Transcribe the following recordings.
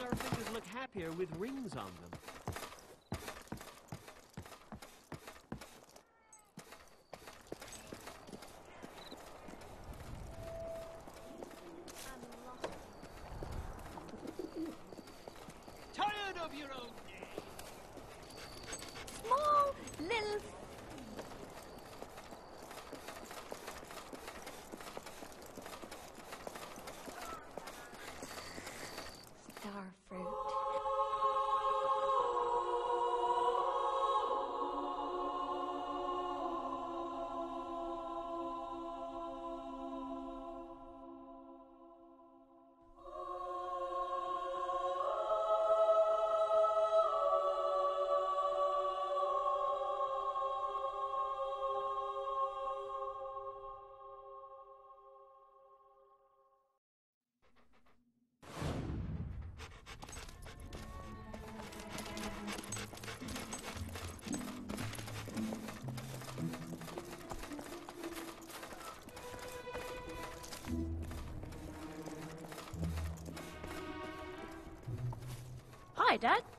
and our fingers look happier with rings on them. Hi, Dad.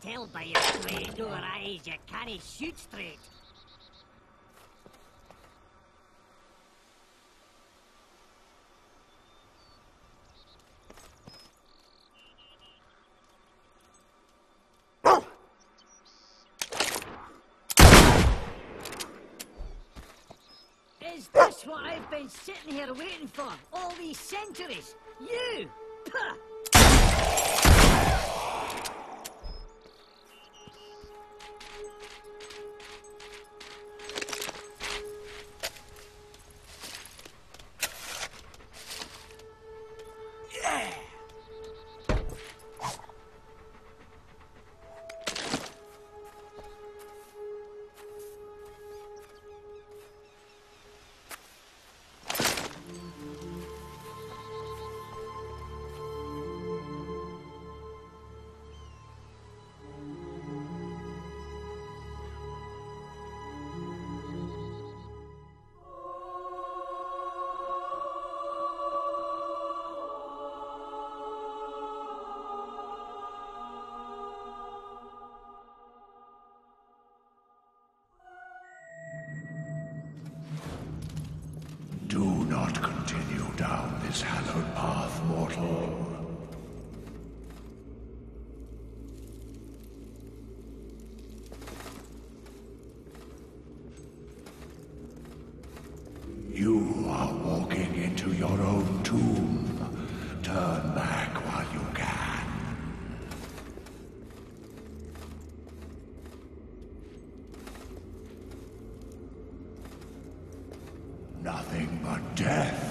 Tell by your straight door eyes you can't shoot straight. Is this what I've been sitting here waiting for all these centuries? You! Puh! You are walking into your own tomb. Turn back while you can. Nothing but death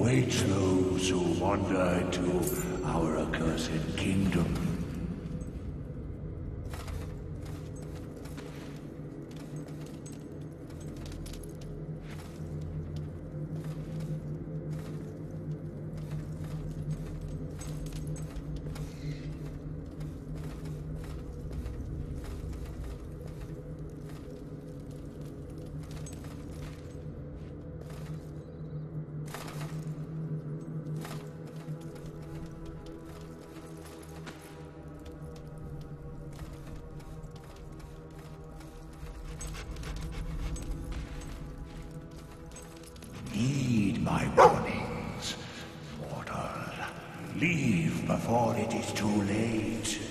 awaits those who wander into our accursed kingdom. Before it is too late.